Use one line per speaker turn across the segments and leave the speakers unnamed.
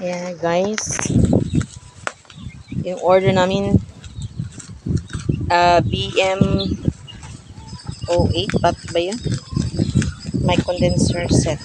Yeah, guys. Yung order namin uh, BM 08 bat ba yun? My condenser set.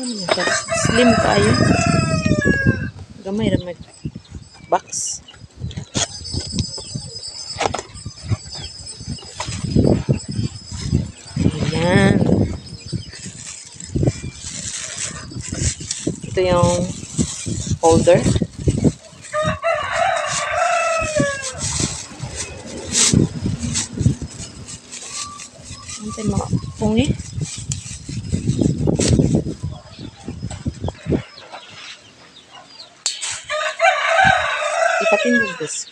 Slim kayo. Gamay ramay. Box. Ayan. Ito yung holder. Ano tayo mga pungi? Dapat yung gusto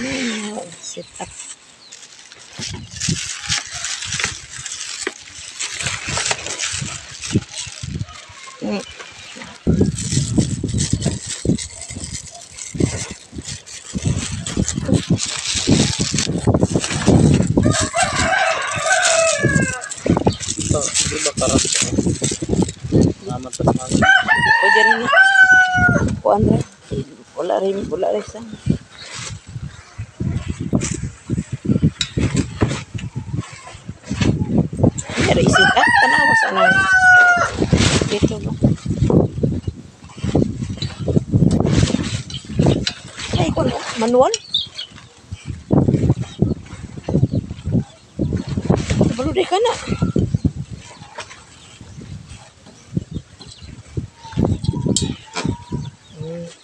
ini set up? Oh, jadi ini. Oh, Andre wala rin, wala rin sa. Pero isit up, tanawa sa ano. Dito ba? Ay, kung manual? Baluday ka na. Hmm.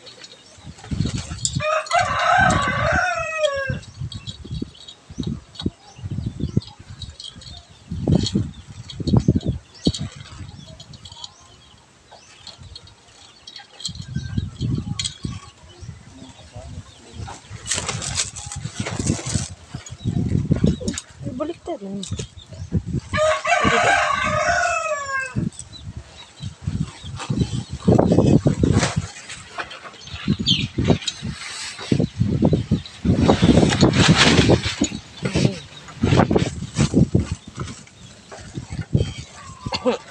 ってるの。Huh.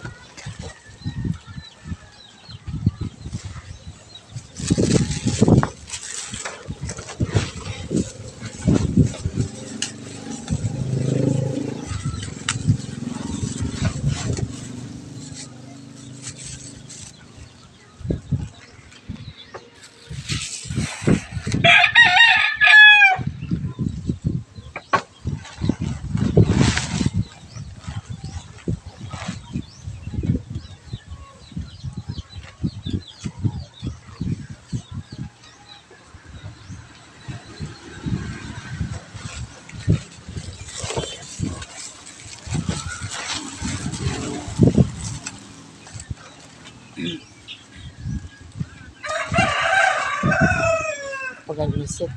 dans l'hémicycle.